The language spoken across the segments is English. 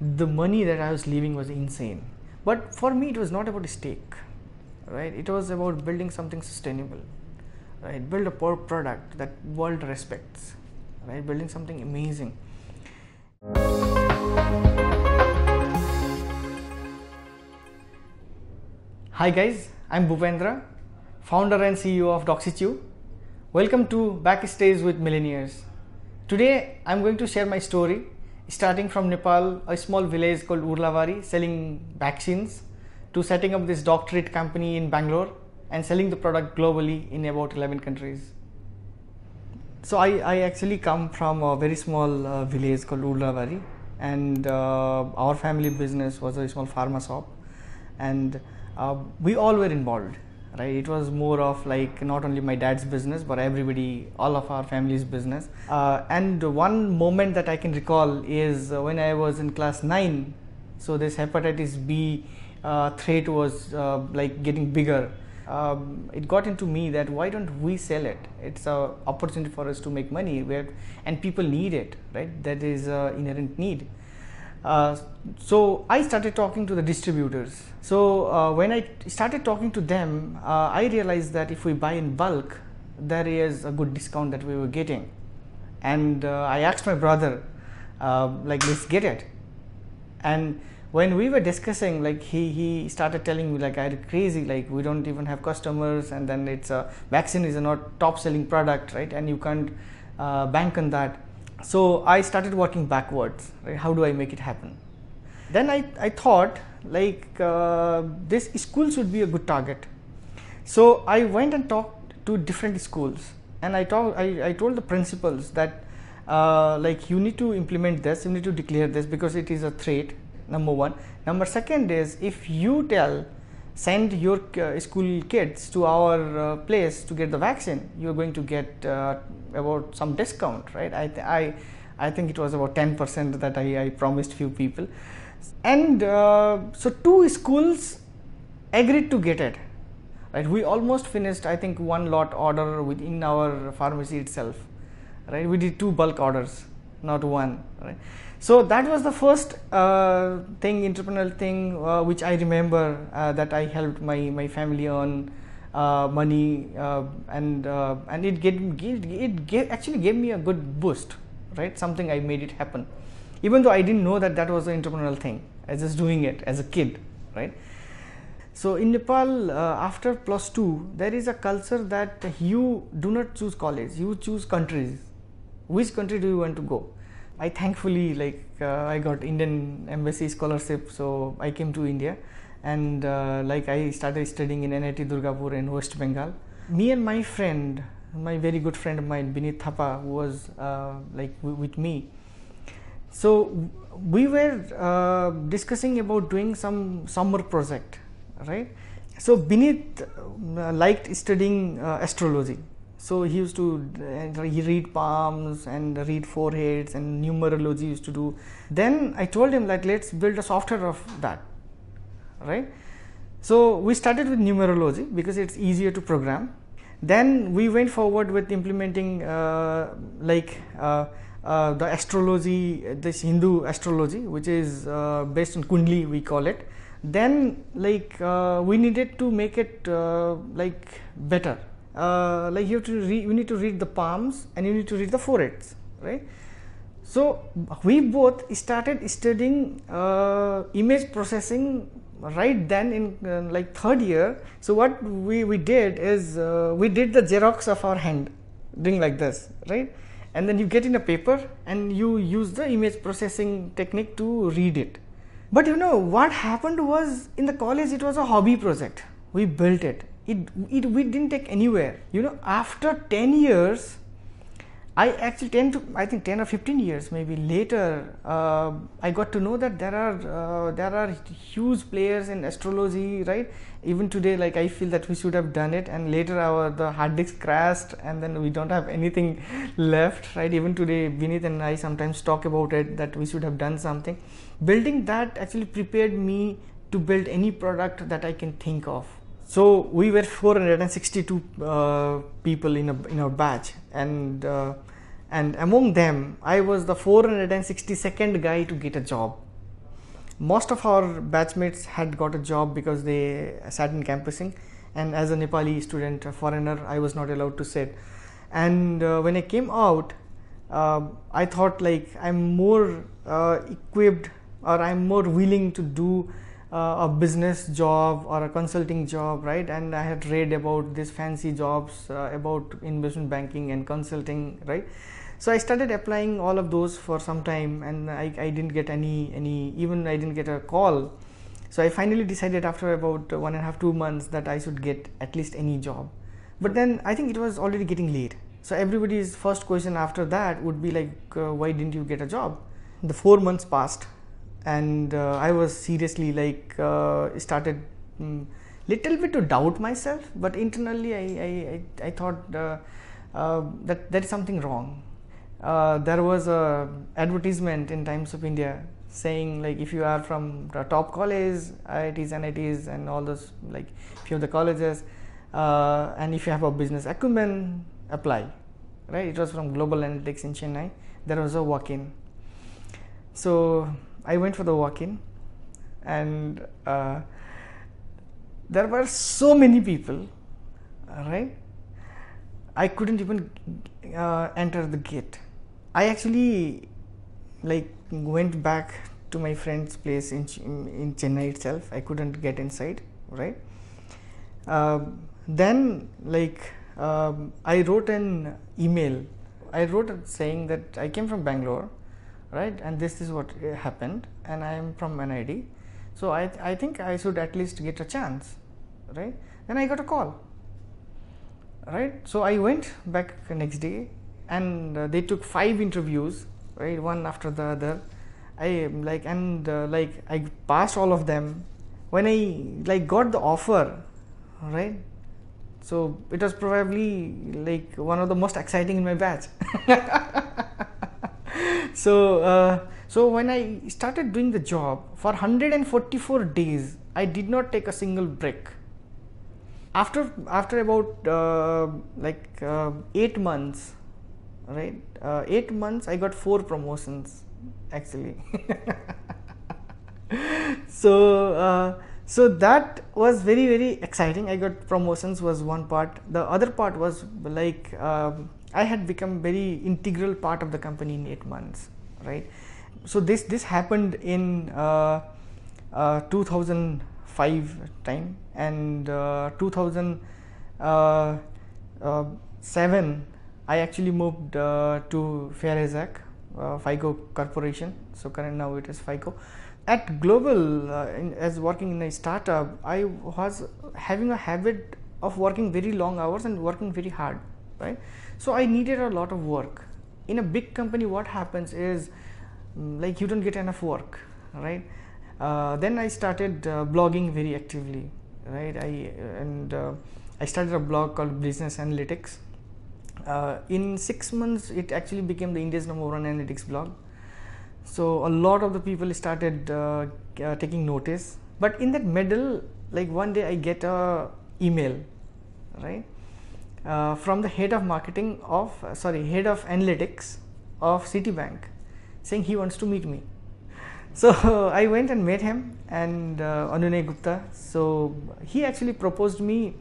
the money that I was leaving was insane. But for me, it was not about a stake, right? It was about building something sustainable, right? Build a product that world respects, right? Building something amazing. Hi guys, I'm Bhupendra, founder and CEO of Dogsee Chew. Welcome to Backstage with Millionaires. Today I'm going to share my story starting from Nepal, a small village called Urlabari selling vaccines to setting up this doctorate company in Bangalore and selling the product globally in about 11 countries. So I, I actually come from a very small uh, village called Urlabari and uh, our family business was a small pharma shop and uh, we all were involved right? It was more of like not only my dad's business but everybody all of our family's business. Uh, and one moment that i can recall is uh, when i was in class 9 so this hepatitis b uh, threat was uh, like getting bigger. Um, it got into me that why don't we sell it? It's a opportunity for us to make money. Where and people need it right? That is inherent need uh, so I started talking to the distributors. So uh, when I started talking to them, uh, I realized that if we buy in bulk, there is a good discount that we were getting. And uh, I asked my brother, uh, like, let's get it. And when we were discussing, like, he, he started telling me, like, I'm crazy, like, we don't even have customers, and then it's a vaccine is a not top selling product, right? And you can't bank on that so I started working backwards. Right? How do I make it happen? Then I, I thought like uh, this schools would be a good target. So I went and talked to different schools and I, talk, I, I told the principals that uh, like you need to implement this, you need to declare this because it is a threat, number one. Number second is if you tell send your uh, school kids to our uh, place to get the vaccine, you're going to get uh, about some discount, right? I, I, I think it was about 10% that I, I promised few people. And so two schools agreed to get it. Right? We almost finished, I think, one lot order within our pharmacy itself. Right? We did two bulk orders, not one. Right? So that was the first uh, thing, entrepreneurial thing, uh, which I remember uh, that I helped my, my family earn uh, money, uh, and uh, and it get it, it actually gave me a good boost, right? Something I made it happen, even though I didn't know that that was an entrepreneurial thing. I was just doing it as a kid, right? So in Nepal, after plus two, there is a culture that you do not choose college, you choose countries. Which country do you want to go? I thankfully like uh, I got Indian embassy scholarship, so I came to India, and uh, like I started studying in NIT Durgapur in West Bengal. Me and my friend, my very good friend of mine, Binit Thapa, was uh, like with me. So we were uh, discussing about doing some summer project, right? So Binit uh, liked studying uh, astrology so he used to uh, he read palms and read foreheads and numerology used to do. Then i told him like let's build a software of that right? So we started with numerology because it's easier to program. Then we went forward with implementing uh, like uh, uh, the astrology this hindu astrology which is uh, based on kundli we call it. Then like uh, we needed to make it like better uh, like you have to read, you need to read the palms and you need to read the foreheads, right? So we both started studying uh, image processing right then in uh, like third year. So what we, we did is uh, we did the xerox of our hand doing like this, right? And then you get in a paper and you use the image processing technique to read it. But you know what happened was in the college it was a hobby project. We built it it, it we didn't take anywhere. You know after 10 years i actually 10 to i think 10 or 15 years maybe later uh, i got to know that there are uh, there are huge players in astrology right? Even today like i feel that we should have done it and later our the hard disk crashed and then we don't have anything left right? Even today Binit and i sometimes talk about it that we should have done something. Building that actually prepared me to build any product that i can think of so we were 462 uh, people in a in our batch, and uh, and among them, I was the 462nd guy to get a job. most of our batchmates had got a job because they sat in campusing. And as a nepali student a foreigner i was not allowed to sit. And uh, when i came out uh, i thought like i'm more uh, equipped or i'm more willing to do uh, a business job or a consulting job right? And i had read about these fancy jobs uh, about investment banking and consulting right? So i started applying all of those for some time and i, I didn't get any any even i didn't get a call. So i finally decided after about one and a half two months that i should get at least any job. But then i think it was already getting late. So everybody's first question after that would be like uh, why didn't you get a job? The four months passed and uh, i was seriously like uh, started um, little bit to doubt myself but internally i i, I, I thought uh, that there is something wrong there was a advertisement in Times of India saying like if you are from the top college, IITs, NITs, and all those like few of the colleges, uh, and if you have a business acumen, apply. Right? It was from Global Analytics in Chennai. There was a walk-in. So I went for the walk-in, and uh, there were so many people. Right? I couldn't even uh, enter the gate I actually like went back to my friend's place in in Chennai itself. I couldn't get inside, right? Uh, then like um, I wrote an email. I wrote saying that I came from Bangalore, right? And this is what happened, and I am from NIT. So I I think I should at least get a chance, right? Then I got a call, right? So I went back next day and uh, they took five interviews right one after the other i like and uh, like i passed all of them when i like got the offer right so it was probably like one of the most exciting in my batch so uh, so when i started doing the job for 144 days i did not take a single break. After after about uh, like uh, 8 months right uh, 8 months i got 4 promotions actually. So uh, so that was very very exciting. I got promotions was one part. The other part was like um, i had become very integral part of the company in 8 months right so this this happened in uh, uh 2005 time and uh, 2007 uh, I actually moved uh, to Fair uh, FICO Corporation. So current now it is FICO. At Global, uh, in, as working in a startup, I was having a habit of working very long hours and working very hard, right? So I needed a lot of work. In a big company, what happens is mm, like you don't get enough work, right? Uh, then I started uh, blogging very actively, right? I and uh, I started a blog called Business Analytics uh, in six months it actually became the india's number one analytics blog so a lot of the people started uh, uh, taking notice but in that middle like one day i get a email right uh, from the head of marketing of uh, sorry head of analytics of citibank saying he wants to meet me so i went and met him and uh, anunay gupta so he actually proposed me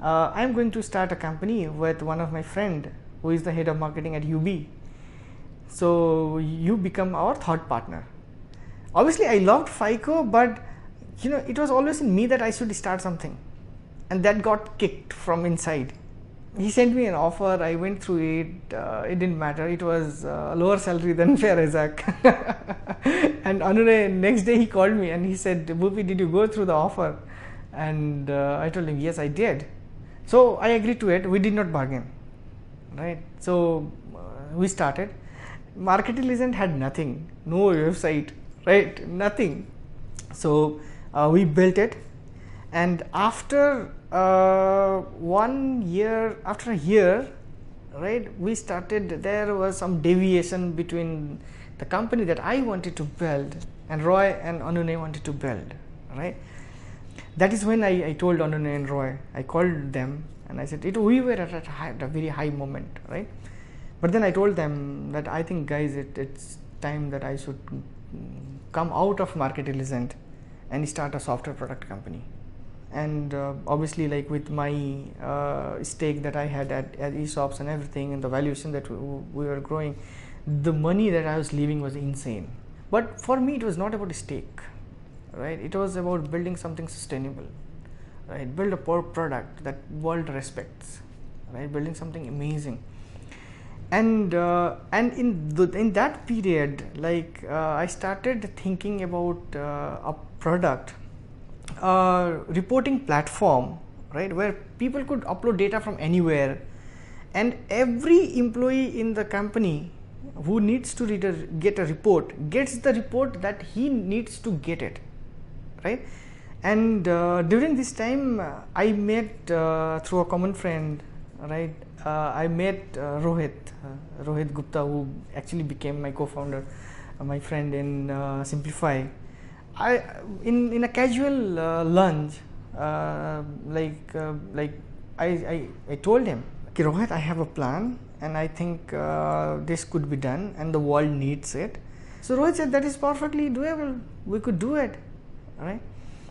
uh, I'm going to start a company with one of my friend who is the head of marketing at UB. So you become our third partner. Obviously, I loved FICO, but you know it was always in me that I should start something, and that got kicked from inside. He sent me an offer. I went through it. Uh, it didn't matter. It was uh, lower salary than Fair Isaac. and Anunay, next day he called me and he said, "Bhupi, did you go through the offer?" And uh, I told him, "Yes, I did." So I agreed to it. We did not bargain, right? So uh, we started. Marketelligent had nothing, no website, right? Nothing. So uh, we built it, and after uh, one year, after a year, right, we started. There was some deviation between the company that I wanted to build and Roy and Anunay wanted to build, right? that is when I, I told Anunay and Roy, I called them and I said, it, we were at a, high, at a very high moment, right? But then I told them that I think, guys, it, it's time that I should come out of market and start a software product company and uh, obviously like with my uh, stake that i had at, at esops and everything and the valuation that we, we were growing the money that i was leaving was insane. But for me it was not about a stake right? It was about building something sustainable right? Build a product that world respects right? Building something amazing. And uh, and in the, in that period like uh, i started thinking about uh, a product a reporting platform right where people could upload data from anywhere. And every employee in the company who needs to a, get a report gets the report that he needs to get it right? And uh, during this time uh, i met uh, through a common friend right? Uh, i met uh, rohit rohit gupta who actually became my co-founder my friend in simplify I in in a casual uh, lunch, uh, like uh, like I, I I told him, okay, Rohit, I have a plan, and I think uh, this could be done, and the world needs it. So Rohit said that is perfectly doable. We could do it, right?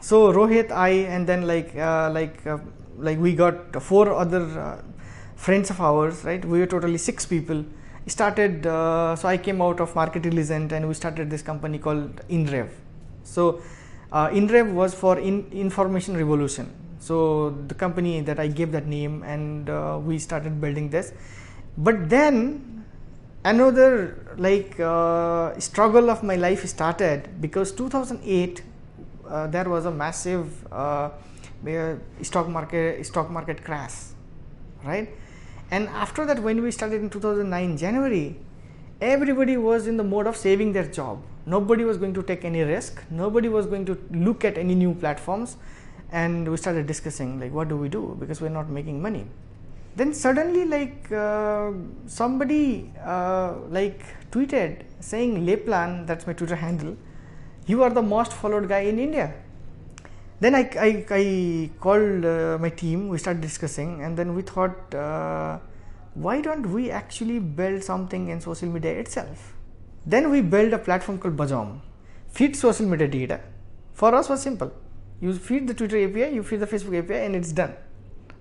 So Rohit, I, and then like uh, like uh, like we got four other friends of ours, right? We were totally six people started so i came out of Marketelligent and we started this company called inrev so, uh, INREV was for in information revolution. So, the company that I gave that name and uh, we started building this. But then another like uh, struggle of my life started because 2008 uh, there was a massive uh, stock market stock market crash right and after that when we started in 2009 january everybody was in the mode of saving their job. Nobody was going to take any risk. Nobody was going to look at any new platforms. And we started discussing like what do we do? Because we're not making money. Then suddenly like uh, somebody uh, like tweeted saying leplan that's my twitter handle you are the most followed guy in india. Then i, I, I called uh, my team. We started discussing. And then we thought uh, why don't we actually build something in social media itself? Then we built a platform called Buzzom, feed social media data. For us was simple. You feed the Twitter API, you feed the Facebook API and it's done,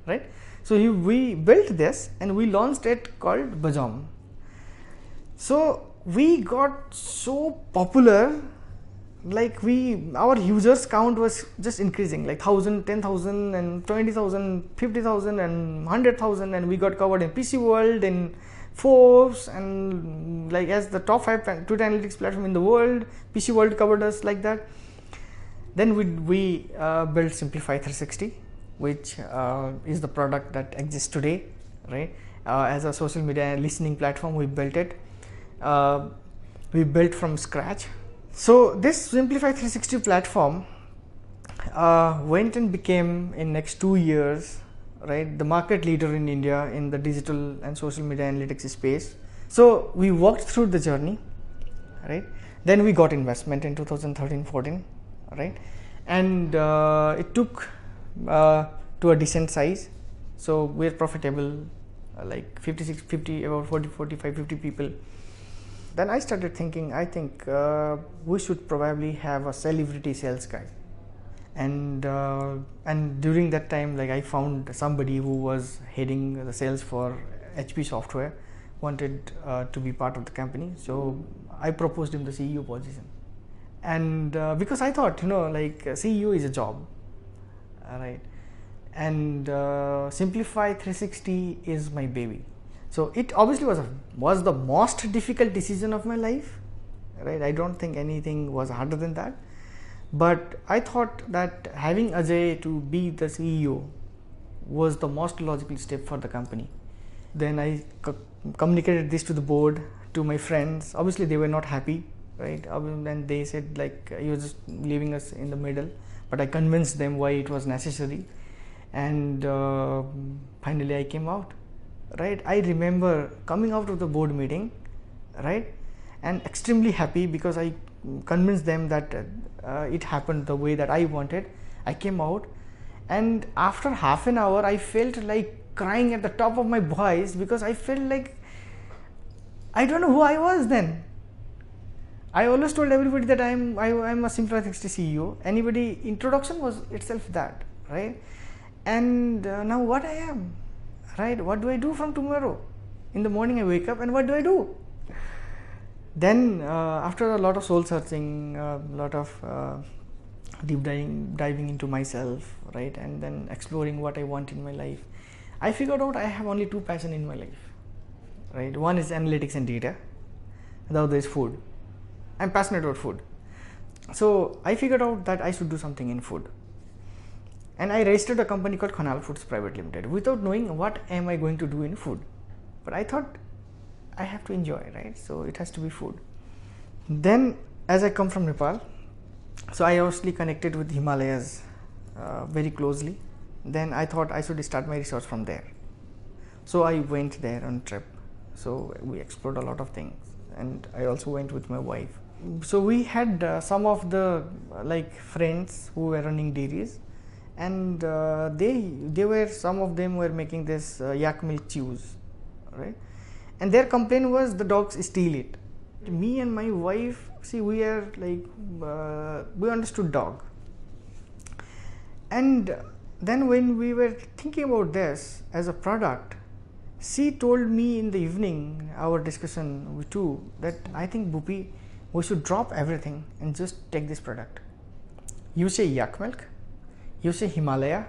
right? So you, we built this and we launched it called Buzzom. So we got so popular like we our users count was just increasing like 1000 10000 and 20000 50000 and 100000 and we got covered in pc world in forbes and like as the top 5 twitter analytics platform in the world pc world covered us like that. Then we we uh, built simplify 360 which uh, is the product that exists today right? Uh, as a social media listening platform we built it. Uh, we built from scratch so this Simplify 360 platform uh, went and became in next two years, right, the market leader in India in the digital and social media analytics space. So we walked through the journey, right. Then we got investment in 2013-14, right, and uh, it took uh, to a decent size. So we're profitable, uh, like 56, 50, about 40, 45, 50 people then I started thinking, I think uh, we should probably have a celebrity sales guy. And uh, and during that time, like I found somebody who was heading the sales for HP Software, wanted uh, to be part of the company. So I proposed him the CEO position. And uh, because I thought, you know, like CEO is a job, right? And uh, Simplify 360 is my baby so it obviously was a, was the most difficult decision of my life, right? I don't think anything was harder than that. But I thought that having Ajay to be the CEO was the most logical step for the company. Then I communicated this to the board, to my friends. Obviously, they were not happy, right? And they said like you was just leaving us in the middle. But I convinced them why it was necessary, and uh, finally I came out right? I remember coming out of the board meeting right? And extremely happy because i convinced them that uh, it happened the way that i wanted. I came out and after half an hour i felt like crying at the top of my voice because i felt like i don't know who i was then. I always told everybody that I'm I, am a Simplify 360 CEO. Anybody introduction was itself that, right? And uh, now what I am, right? What do I do from tomorrow? In the morning I wake up and what do I do? Then uh, after a lot of soul searching, a uh, lot of uh, deep diving, diving into myself, right, and then exploring what I want in my life, I figured out I have only two passion in my life, right? One is analytics and data, the other is food I'm passionate about food. So I figured out that I should do something in food. And I registered a company called Khanal Foods Private Limited without knowing what am I going to do in food. But I thought I have to enjoy, right? So it has to be food. Then as I come from Nepal, so I obviously connected with Himalayas uh, very closely. Then I thought I should start my research from there. So I went there on trip. So we explored a lot of things and I also went with my wife so we had uh, some of the like friends who were running dairies and uh, they they were some of them were making this uh, yak milk chews right? And their complaint was the dogs steal it. Me and my wife see we are like uh, we understood dog. And then when we were thinking about this as a product she told me in the evening our discussion too that i think Bhupi we should drop everything and just take this product. You say yak milk, you say Himalaya,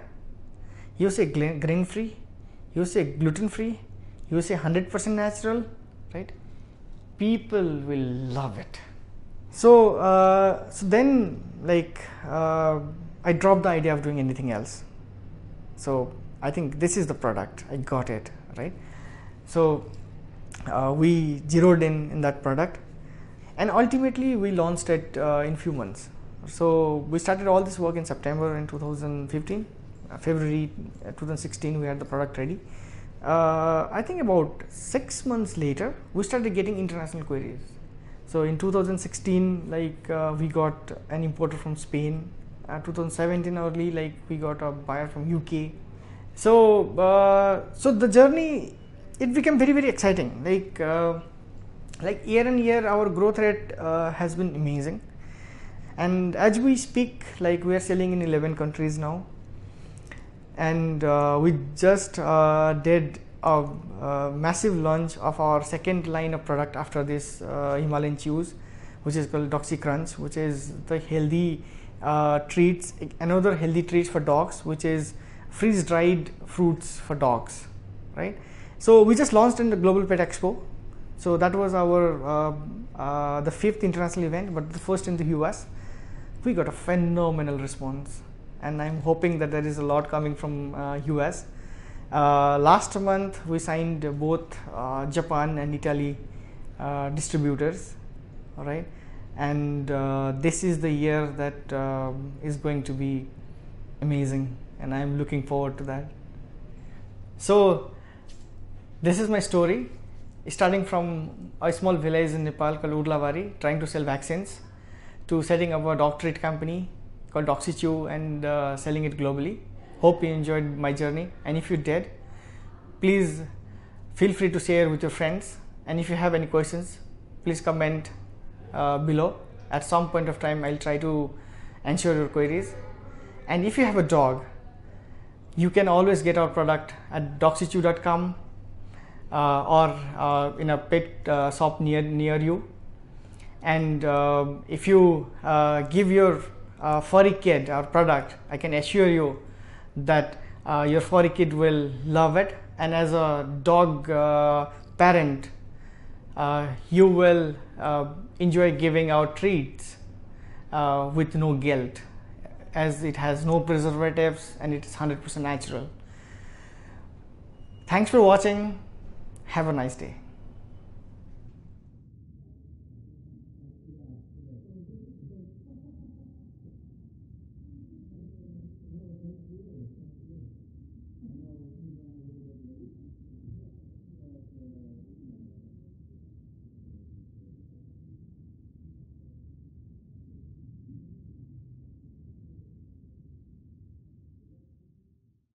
you say grain free, you say gluten free, you say 100% natural, right? People will love it. So, uh, so then like uh, I dropped the idea of doing anything else. So I think this is the product. I got it right. So uh, we zeroed in in that product and ultimately we launched it uh, in few months so we started all this work in september in 2015 uh, february uh, 2016 we had the product ready. Uh, i think about six months later we started getting international queries. So in 2016 like uh, we got an importer from spain. Uh, 2017 early like we got a buyer from uk so so the journey it became very very exciting. Like like year and year our growth rate uh, has been amazing and as we speak like we are selling in 11 countries now. And uh, we just uh, did a, a, massive launch of our second line of product after this uh, Himalayan chews which is called Dogsee Crunch which is the healthy uh, treats another healthy treats for dogs which is freeze dried fruits for dogs right? So we just launched in the global pet expo. So that was our uh, the fifth international event, but the first in the US. We got a phenomenal response, and I'm hoping that there is a lot coming from uh, US. Uh, last month we signed both uh, Japan and Italy uh, distributors, all right, and this is the year that is going to be amazing, and I'm looking forward to that. So this is my story starting from a small village in Nepal called Urlabari, trying to sell vaccines, to setting up a doctorate company called Dogsee Chew and uh, selling it globally. Hope you enjoyed my journey, and if you did, please feel free to share with your friends. And if you have any questions, please comment uh, below. At some point of time, I'll try to answer your queries. And if you have a dog, you can always get our product at dogseechew.com uh, or uh, in a pet uh, shop near near you and if you give your furry kid our product i can assure you that your furry kid will love it and as a dog parent uh, you will uh, enjoy giving out treats uh, with no guilt as it has no preservatives and it is 100% natural. Thanks for watching. Have a nice day.